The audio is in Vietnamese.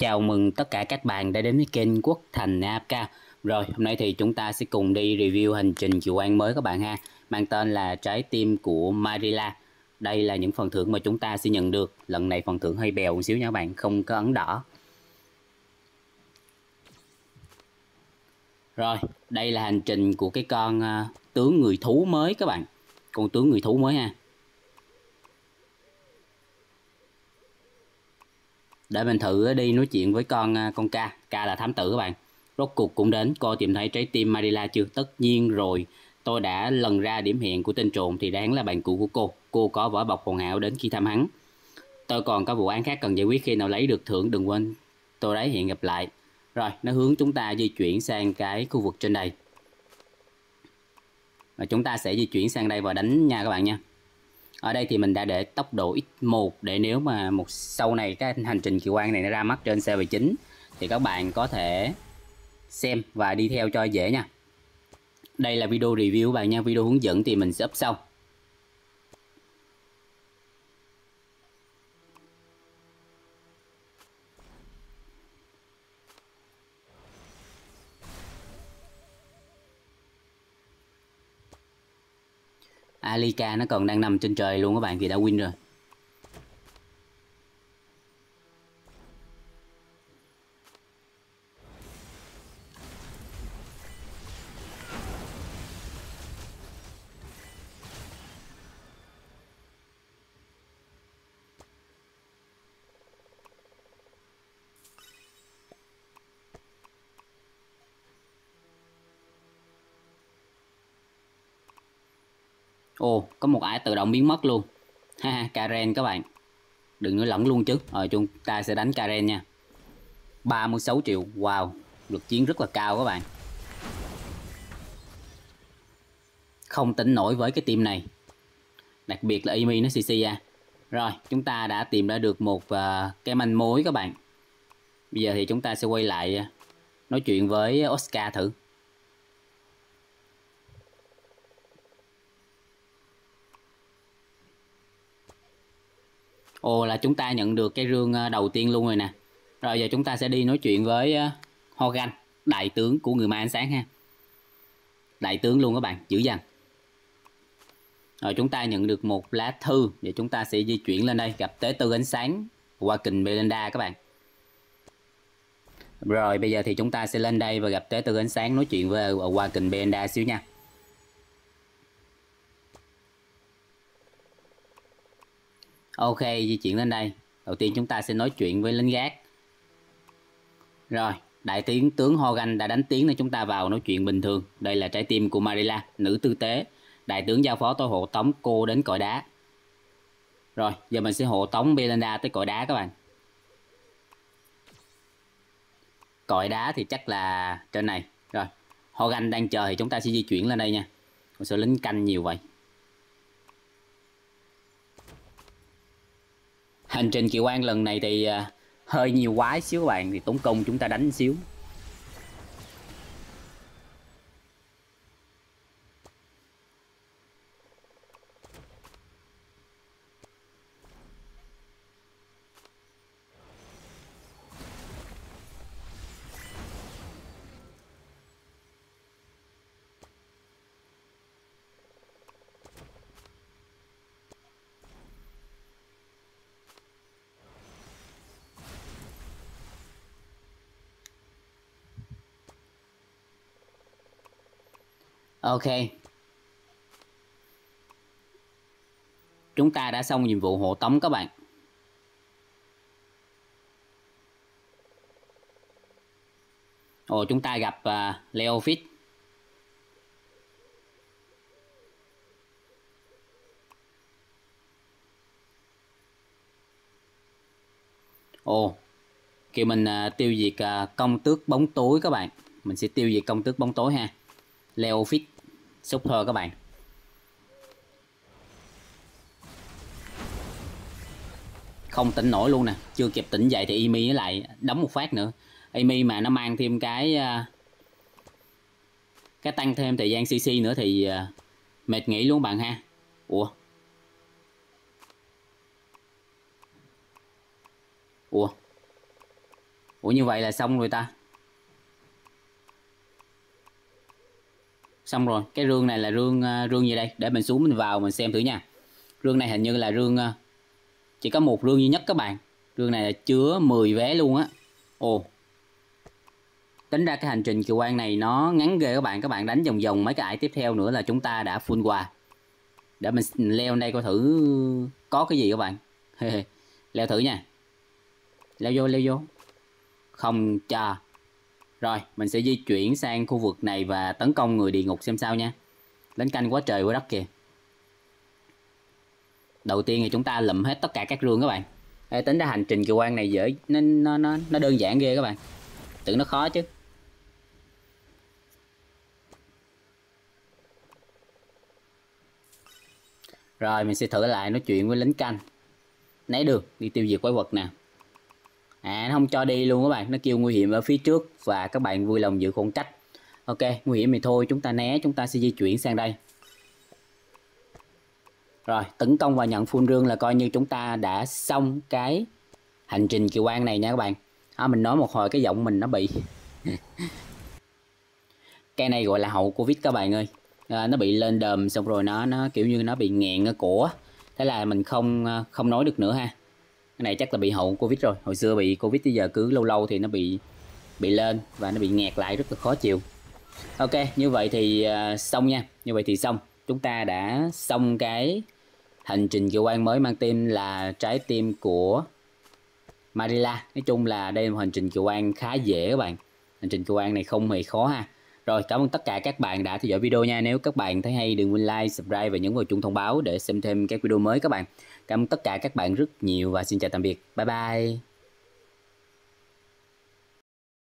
Chào mừng tất cả các bạn đã đến với kênh Quốc Thành AFK Rồi hôm nay thì chúng ta sẽ cùng đi review hành trình triệu quan mới các bạn ha Mang tên là Trái tim của Marilla. Đây là những phần thưởng mà chúng ta sẽ nhận được. Lần này phần thưởng hơi bèo một xíu nha các bạn, không có ấn đỏ. Rồi, đây là hành trình của cái con uh, tướng người thú mới các bạn. Con tướng người thú mới ha. Để mình thử đi nói chuyện với con à, con ca. Ca là thám tử các bạn. Rốt cuộc cũng đến, cô tìm thấy trái tim Marila chưa? Tất nhiên rồi. Tôi đã lần ra điểm hẹn của tên trộm thì đáng là bạn cũ của cô. Cô có vỏ bọc hoàn hảo đến khi thăm hắn. Tôi còn có vụ án khác cần giải quyết khi nào lấy được thưởng, đừng quên. Tôi đấy hẹn gặp lại. Rồi, nó hướng chúng ta di chuyển sang cái khu vực trên đây. Và chúng ta sẽ di chuyển sang đây và đánh nha các bạn nha ở đây thì mình đã để tốc độ x1 để nếu mà một sau này cái hành trình kỳ quan này nó ra mắt trên server chính thì các bạn có thể xem và đi theo cho dễ nha. Đây là video review các bạn nha, video hướng dẫn thì mình sẽ up sau. Alika nó còn đang nằm trên trời luôn các bạn thì đã win rồi. Ồ, có một ải tự động biến mất luôn. Ha ha, Karen các bạn. Đừng nói lẫn luôn chứ. Rồi chúng ta sẽ đánh Karen nha. 36 triệu. Wow, lực chiến rất là cao các bạn. Không tính nổi với cái team này. Đặc biệt là Amy nó CC ra. Rồi, chúng ta đã tìm ra được một uh, cái manh mối các bạn. Bây giờ thì chúng ta sẽ quay lại uh, nói chuyện với Oscar thử. Ồ là chúng ta nhận được cái rương ờ, đầu tiên luôn rồi nè. Rồi giờ chúng ta sẽ đi nói chuyện với ờ, Hogan Đại tướng của người ma ánh sáng ha. Đại tướng luôn các bạn, dữ dằn Rồi chúng ta nhận được một lá thư Và chúng ta sẽ di chuyển lên đây gặp tế tư ánh sáng qua kình Belinda các bạn. Rồi bây giờ thì chúng ta sẽ lên đây và gặp tế tư ánh sáng nói chuyện với ờ, qua kình Belinda xíu nha. Ok, di chuyển lên đây. Đầu tiên chúng ta sẽ nói chuyện với lính gác. Rồi, đại tướng tướng Hogan đã đánh tiếng nên chúng ta vào nói chuyện bình thường. Đây là trái tim của Marilla, nữ tư tế. Đại tướng giao phó tôi hộ tống cô đến cõi đá. Rồi, giờ mình sẽ hộ tống Belinda tới cõi đá các bạn. Cõi đá thì chắc là trên này. Rồi, Hogan đang chờ thì chúng ta sẽ di chuyển lên đây nha. Còn sao lính canh nhiều vậy? Hành trình kỳ quan lần này thì à, hơi nhiều quái xíu các bạn. Thì tốn công chúng ta đánh xíu. Ok. Chúng ta đã xong nhiệm vụ hộ tống các bạn. Ồ, chúng ta gặp à, uh, Leofit. Ồ, kêu mình uh, tiêu diệt uh, công tước bóng tối các bạn. Mình sẽ tiêu diệt công tước bóng tối ha. Leo Fit xúc thôi các bạn. Không tỉnh nổi luôn nè, chưa kịp tỉnh dậy thì Amy nó lại đóng một phát nữa. Amy mà nó mang thêm cái à, cái tăng thêm thời gian CC nữa thì à, mệt nghỉ luôn bạn ha. Ủa? Ủa? Ủa, như vậy là xong rồi ta. Xong rồi, cái rương này là rương ờ, rương gì đây? Để mình xuống mình vào mình xem thử nha. Rương này hình như là rương ờ, chỉ có một rương duy nhất các bạn. Rương này là chứa 10 vé luôn á. Ồ. Tính ra cái hành trình kỳ quan này nó ngắn ghê các bạn. Các bạn đánh vòng vòng mấy cái ải tiếp theo nữa là chúng ta đã full quà. Để mình leo đây coi thử có cái gì các bạn. Leo thử nha. Leo vô leo vô. Không chờ rồi mình sẽ di chuyển sang khu vực này và tấn công người địa ngục xem sao nha. Đánh canh quá trời quá đất kìa. Đầu tiên thì chúng ta lụm hết tất cả các rương các bạn. Ê, tính ra hành trình kỳ quan này dễ nó, nó, nó, nó đơn giản ghê các bạn. Tưởng nó khó chứ. Rồi mình sẽ thử lại nói chuyện với lính canh. Nấy được đi tiêu diệt quái vật nè à nó không cho đi luôn các bạn nó kêu nguy hiểm ở phía trước và các bạn vui lòng giữ khoảng cách. Ok nguy hiểm thì thôi chúng ta né chúng ta sẽ di chuyển sang đây. Rồi tấn công và nhận phun rương là coi như chúng ta đã xong cái hành trình kỳ quan này nha các bạn. À, mình nói một hồi cái giọng mình nó bị cái này gọi là hậu covid các bạn ơi. À, nó bị lên đờm xong rồi nó nó kiểu như nó bị nghẹn ở cổ thế là mình không à, không nói được nữa ha cái này chắc là bị hậu covid rồi. Hồi xưa bị covid bây giờ cứ lâu lâu thì nó bị bị lên và nó bị nghẹt lại rất là khó chịu. Ok như vậy thì uh, xong nha. Như vậy thì xong. Chúng ta đã xong cái hành trình kỳ quan mới mang tên là trái tim của Marilla. Nói chung là đây là một hành trình kỳ quan khá dễ các bạn. Hành trình kỳ quan này không hề khó ha rồi, cảm ơn tất cả các bạn đã theo dõi video nha. Nếu các bạn thấy hay, đừng quên like, subscribe và nhấn vào chuông thông báo để xem thêm các video mới các bạn. Cảm ơn tất cả các bạn rất nhiều và xin chào tạm biệt. Bye bye.